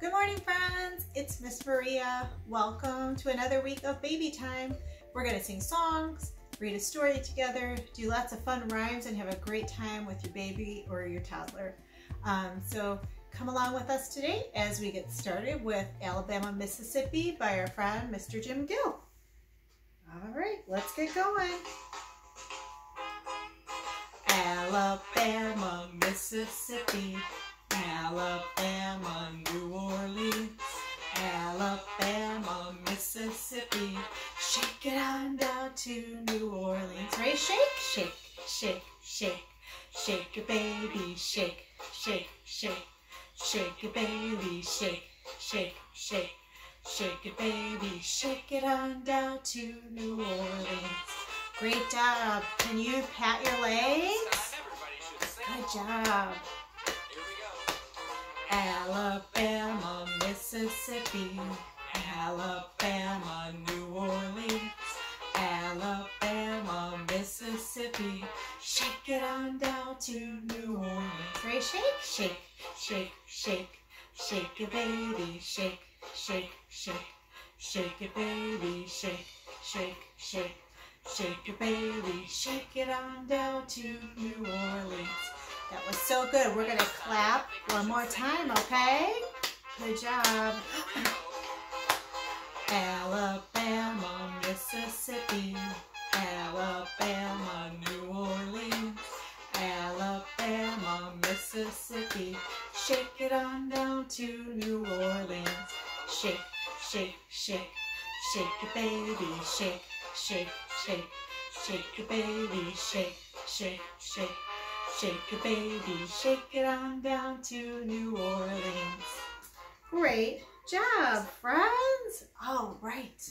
Good morning, friends. It's Miss Maria. Welcome to another week of baby time. We're going to sing songs, read a story together, do lots of fun rhymes, and have a great time with your baby or your toddler. Um, so come along with us today as we get started with Alabama, Mississippi by our friend, Mr. Jim Gill. All right, let's get going. Alabama, Mississippi, Alabama, New Orleans, Alabama, Mississippi, shake it on down to New Orleans. Right, shake, shake, shake, shake, shake it, baby, shake, shake, shake, shake it, baby, shake, shake, shake, shake it, baby, shake it on down to New Orleans. Great job. Can you pat your legs? Good job. Alabama, Mississippi, Alabama, New Orleans, Alabama, Mississippi. Shake it on down to New Orleans. Ready? Shake, shake, shake, shake, shake it, baby. Shake, shake, shake, shake it, baby. Shake, shake, shake. Shake your baby, shake it on down to New Orleans. That was so good. We're going to clap one more time, okay? Good job. Alabama, Mississippi, Alabama, New Orleans, Alabama, Mississippi. Shake it on down to New Orleans. Shake, shake, shake, shake it, baby, shake, shake, shake, shake it, baby, shake, shake, shake. Shake it, baby, shake it on down to New Orleans. Great job, friends. All right.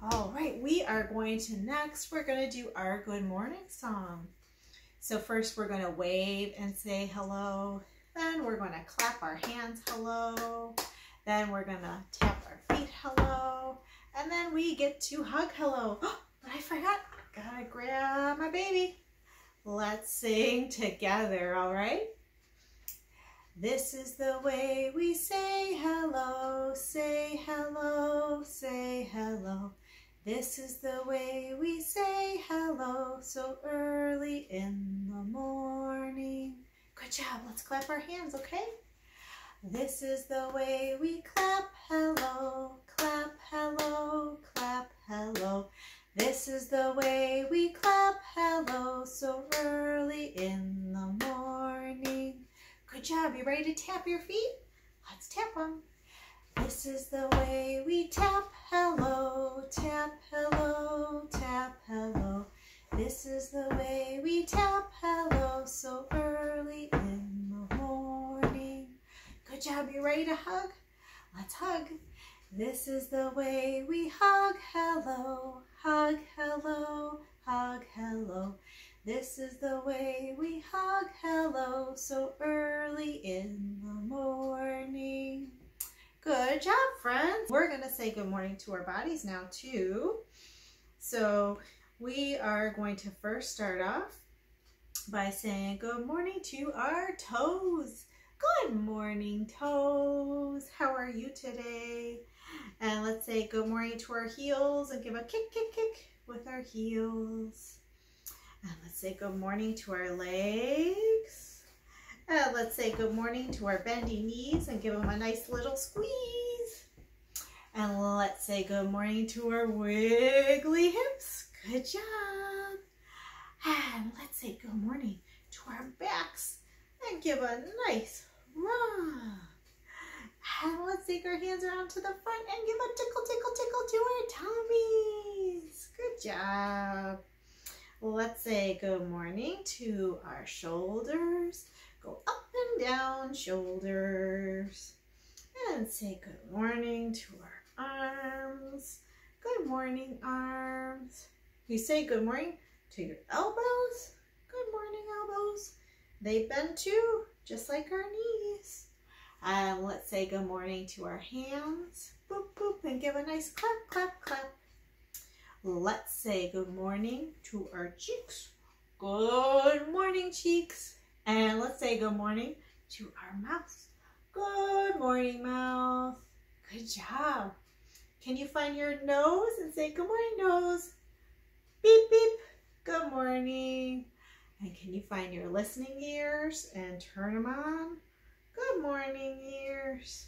All right, we are going to next, we're going to do our good morning song. So first we're going to wave and say hello. Then we're going to clap our hands hello. Then we're going to tap our feet hello. And then we get to hug hello. but I forgot, gotta grab my baby. Let's sing together, all right? This is the way we say hello, say hello, say hello. This is the way we say hello so early in the morning. Good job. Let's clap our hands, okay? This is the way we clap hello, clap hello, clap hello. This is the way we clap hello so early in the morning. Good job. You ready to tap your feet? Let's tap them. This is the way we tap hello, tap hello, tap hello. This is the way we tap hello so early in the morning. Good job. You ready to hug? Let's hug. This is the way we hug hello, hug hello, hug hello. This is the way we hug hello so early in the morning. Good job, friends. We're going to say good morning to our bodies now, too. So we are going to first start off by saying good morning to our toes. Good morning, toes. How are you today? And let's say good morning to our heels and give a kick, kick, kick with our heels. And let's say good morning to our legs. And let's say good morning to our bendy knees and give them a nice little squeeze. And let's say good morning to our wiggly hips. Good job. And let's say good morning to our backs and give a nice rub. And let's take our hands around to the front and give a tickle, tickle, tickle to our tummies. Good job. Let's say good morning to our shoulders. Go up and down shoulders. And say good morning to our arms. Good morning, arms. You say good morning to your elbows. Good morning, elbows. They bend too, just like our knees. And let's say good morning to our hands. Boop, boop, and give a nice clap, clap, clap. Let's say good morning to our cheeks. Good morning, cheeks. And let's say good morning to our mouth. Good morning, mouth. Good job. Can you find your nose and say, good morning, nose? Beep, beep. Good morning. And can you find your listening ears and turn them on? Good morning, ears.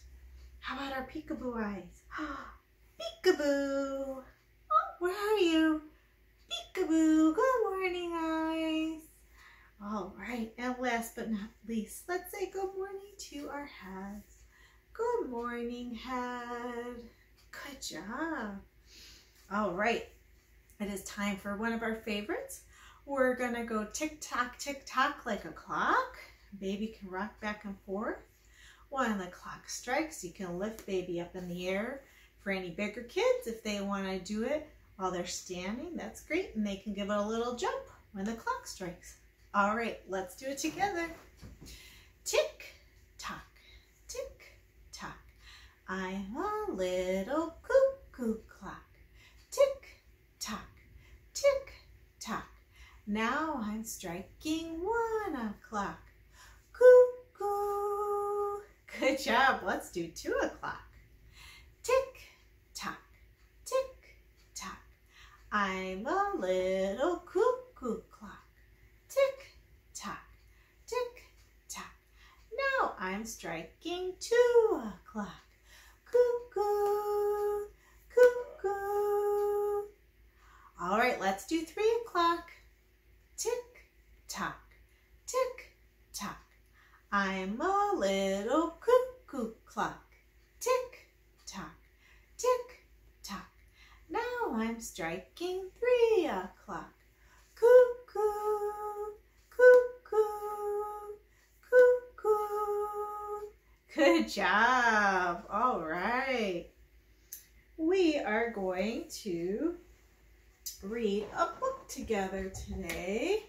How about our peekaboo eyes? peekaboo. Oh, where are you? Peekaboo. Good morning, eyes. All right, and last but not least, let's say good morning to our heads. Good morning, head. Good job. All right, it is time for one of our favorites. We're gonna go tick-tock, tick-tock like a clock. Baby can rock back and forth. When the clock strikes, you can lift baby up in the air. For any bigger kids, if they wanna do it while they're standing, that's great. And they can give it a little jump when the clock strikes. All right, let's do it together. Tick, tock, tick, tock. I'm a little cuckoo clock. Tick, tock, tick, tock. Now I'm striking one o'clock. Good job. Let's do two o'clock. Tick, tock, tick, tock. I'm a little cuckoo clock. Tick, tock, tick, tock. Now I'm striking two o'clock. Cuckoo, cuckoo. All right, let's do three o'clock. Tick, tock, tick, tock. I'm a little cuckoo clock. Tick, tock, tick, tock. Now I'm striking three o'clock. Cuckoo, cuckoo, cuckoo. Good job. All right. We are going to read a book together today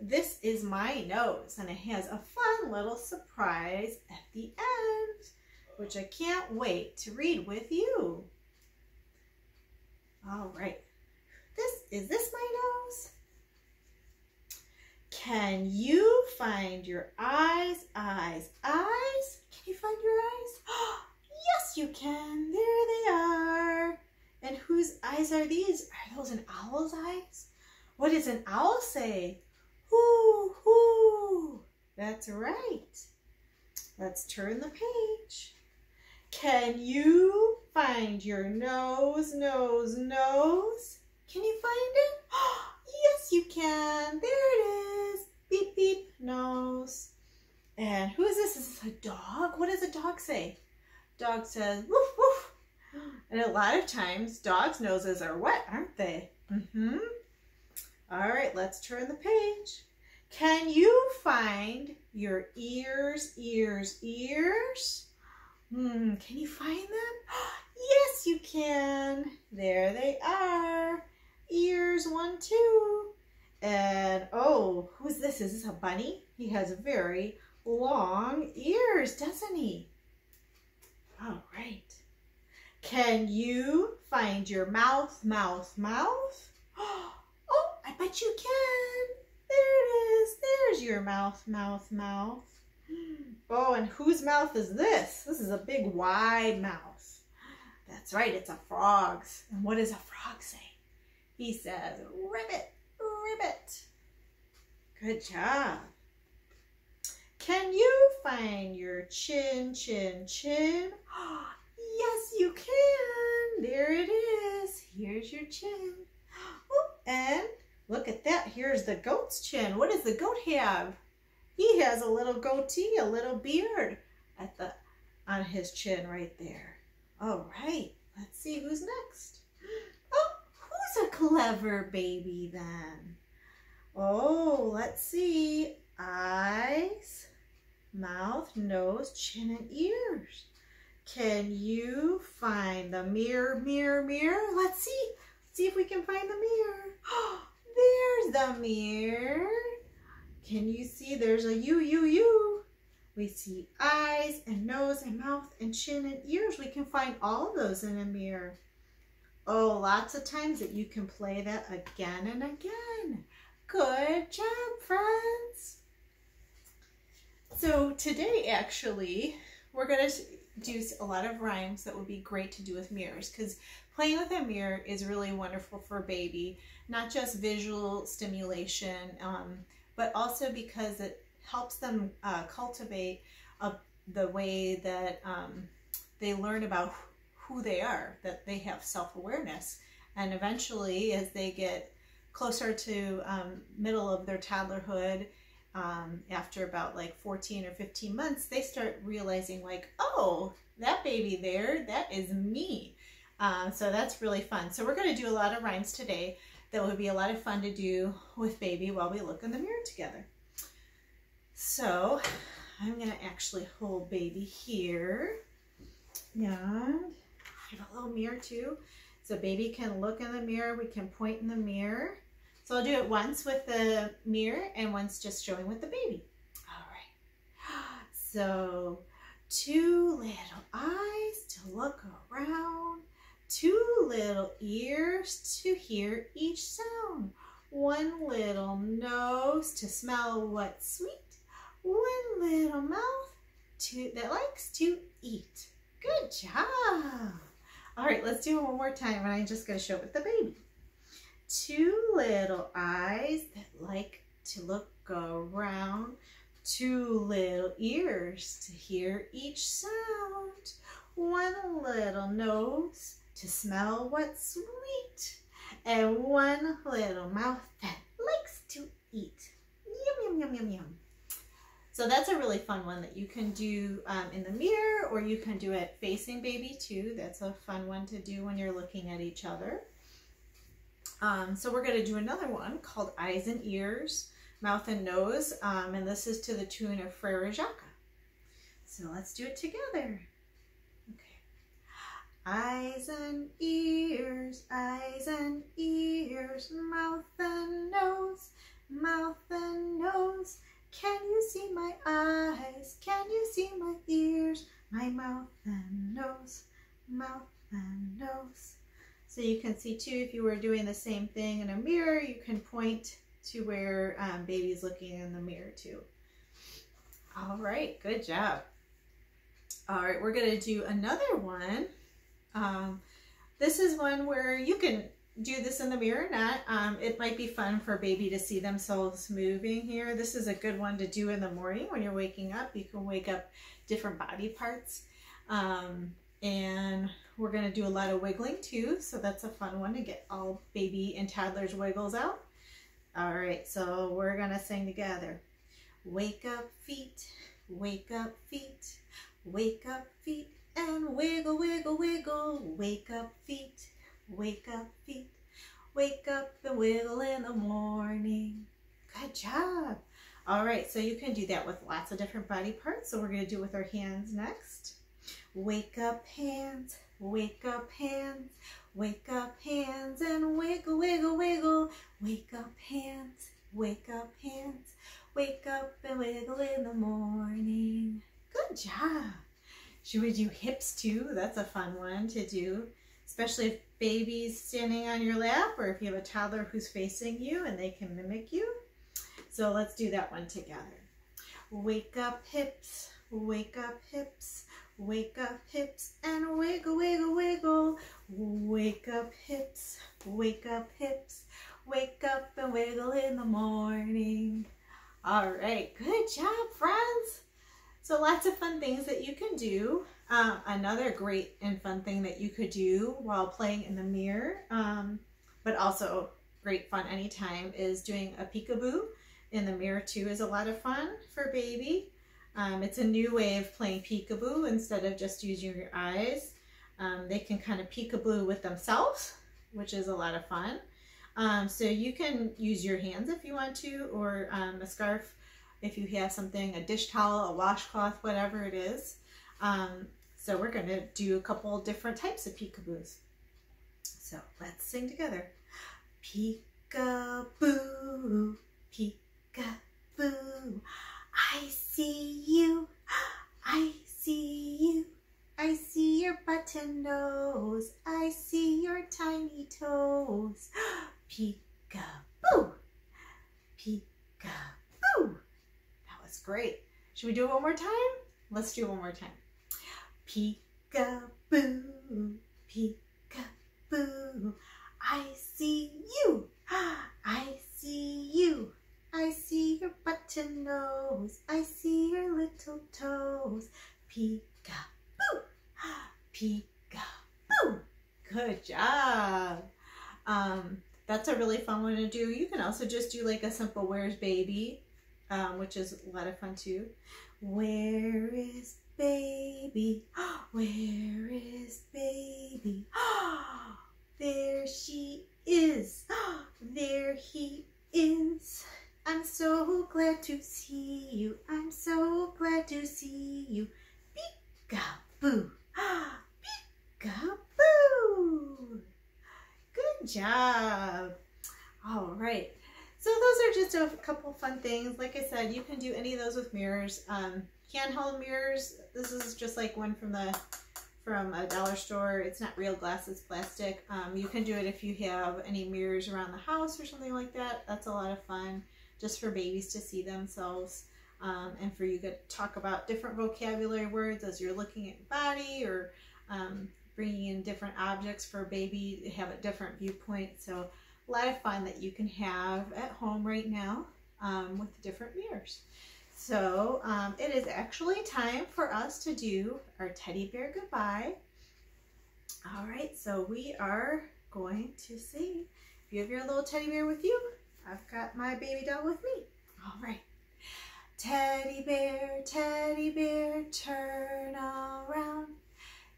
This Is My Nose. And it has a fun little surprise at the end, which I can't wait to read with you. All right. This is this my nose? Can you find your eyes, eyes, eyes? Can you find your eyes? yes, you can. There they are. And whose eyes are these? Are those an owl's eyes? What does an owl say? Hoo, hoo. That's right. Let's turn the page. Can you find your nose, nose, nose? Can you find it? yes, you can. There it is. Beep, beep, nose. And who is this? Is this a dog? What does a dog say? Dog says, woof, woof. And a lot of times, dogs' noses are wet, aren't they? Mm-hmm. All right, let's turn the page. Can you find your ears, ears, ears? Hmm, can you find them? yes, you can. There they are. Ears, one, two. And, oh, who's this? Is this a bunny? He has very long ears, doesn't he? All right. Can you find your mouth, mouth, mouth? Bet you can. There it is. There's your mouth, mouth, mouth. Oh, and whose mouth is this? This is a big wide mouth. That's right, it's a frog's. And what does a frog say? He says, ribbit, ribbit. Good job. Can you find your chin, chin, chin? yes, you can. There it is. Here's your chin. Oh, and look at that. Here's the goat's chin. What does the goat have? He has a little goatee, a little beard at the on his chin right there. All right, let's see who's next. Oh, who's a clever baby then? Oh, let's see. Eyes, mouth, nose, chin, and ears. Can you find the mirror, mirror, mirror? Let's see. Let's See if we can find the mirror. Oh, There's the mirror. Can you see there's a U, U, U? We see eyes and nose and mouth and chin and ears. We can find all of those in a mirror. Oh, lots of times that you can play that again and again. Good job, friends. So today, actually, we're going to do a lot of rhymes that would be great to do with mirrors because playing with a mirror is really wonderful for baby, not just visual stimulation, um, but also because it helps them uh, cultivate a, the way that um, they learn about who they are, that they have self-awareness. And eventually, as they get closer to um, middle of their toddlerhood, um, after about like 14 or 15 months, they start realizing like, oh, that baby there, that is me. Uh, so that's really fun. So we're going to do a lot of rhymes today that would be a lot of fun to do with baby while we look in the mirror together. So I'm going to actually hold baby here. And I have a little mirror too. So baby can look in the mirror. We can point in the mirror. So I'll do it once with the mirror and once just showing with the baby. All right. So two little eyes to look around, two little ears to hear each sound, one little nose to smell what's sweet, one little mouth to, that likes to eat. Good job. All right, let's do it one more time and I'm just gonna show it with the baby. Two little eyes that like to look around, two little ears to hear each sound, one little nose to smell what's sweet, and one little mouth that likes to eat. Yum, yum, yum, yum, yum. So that's a really fun one that you can do um, in the mirror or you can do it facing baby too. That's a fun one to do when you're looking at each other. Um, so we're going to do another one called Eyes and Ears, Mouth and Nose, um, and this is to the tune of Frere Jacques. So let's do it together. Eyes and ears, eyes and ears, mouth and nose, mouth and nose. Can you see my eyes? Can you see my ears? My mouth and nose, mouth and nose. So you can see too, if you were doing the same thing in a mirror, you can point to where um, baby's looking in the mirror too. All right, good job. All right, we're gonna do another one. Um, this is one where you can do this in the mirror or not. Um, it might be fun for baby to see themselves moving here. This is a good one to do in the morning when you're waking up. You can wake up different body parts. Um, and we're going to do a lot of wiggling too, so that's a fun one to get all baby and toddlers wiggles out. All right, so we're going to sing together. Wake up feet, wake up feet, wake up feet, and wiggle, wiggle, wiggle. Wake up feet, wake up feet, wake up and wiggle in the morning. Good job. All right, so you can do that with lots of different body parts. So we're going to do with our hands next. Wake up hands, Wake up hands, wake up hands and wiggle, wiggle, wiggle. Wake up hands, wake up hands, wake up and wiggle in the morning. Good job. Should we do hips too? That's a fun one to do, especially if baby's standing on your lap or if you have a toddler who's facing you and they can mimic you. So let's do that one together. Wake up hips, wake up hips, Wake up hips and wiggle, wiggle, wiggle. Wake up hips, wake up hips. Wake up and wiggle in the morning. All right, good job, friends. So lots of fun things that you can do. Uh, another great and fun thing that you could do while playing in the mirror, um, but also great fun anytime, is doing a peekaboo in the mirror too is a lot of fun for baby. Um, it's a new way of playing peekaboo instead of just using your eyes. Um, they can kind of peekaboo with themselves, which is a lot of fun. Um, so you can use your hands if you want to, or um, a scarf if you have something, a dish towel, a washcloth, whatever it is. Um, so we're going to do a couple different types of peekaboos. So let's sing together. Peekaboo, peekaboo. I see you, I see you. I see your button nose, I see your tiny toes. Peekaboo, peekaboo. That was great. Should we do it one more time? Let's do it one more time. Peekaboo, peekaboo, I see you, I see you. I see your button nose, I see your little toes. Peekaboo, peekaboo. Good job. Um, that's a really fun one to do. You can also just do like a simple where's baby, um, which is a lot of fun too. Where is baby? Where is baby? There she is. There he is. I'm so glad to see you. I'm so glad to see you. Peekaboo. Peekaboo. Good job. All right. So those are just a couple fun things. Like I said, you can do any of those with mirrors. Um, handheld mirrors. This is just like one from the from a dollar store. It's not real glass, it's plastic. Um, you can do it if you have any mirrors around the house or something like that. That's a lot of fun just for babies to see themselves um, and for you to talk about different vocabulary words as you're looking at your body or um, bringing in different objects for a baby to have a different viewpoint. So a lot of fun that you can have at home right now um, with different mirrors. So um, it is actually time for us to do our teddy bear goodbye. All right, so we are going to see. If you have your little teddy bear with you, I've got my baby doll with me. All right. Teddy bear, teddy bear, turn around.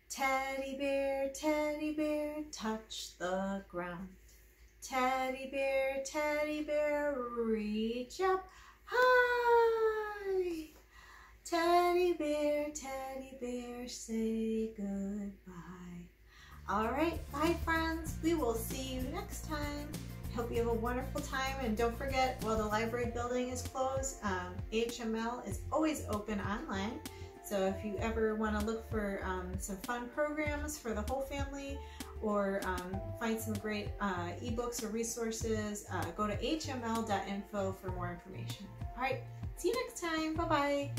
Teddy bear, teddy bear, touch the ground. Teddy bear, teddy bear, reach up high. Teddy bear, teddy bear, say goodbye. All right, bye friends. We will see you next time. I hope you have a wonderful time and don't forget while the library building is closed, um, HML is always open online. So if you ever want to look for um, some fun programs for the whole family or um, find some great uh, ebooks or resources, uh, go to hml.info for more information. All right, see you next time. Bye-bye.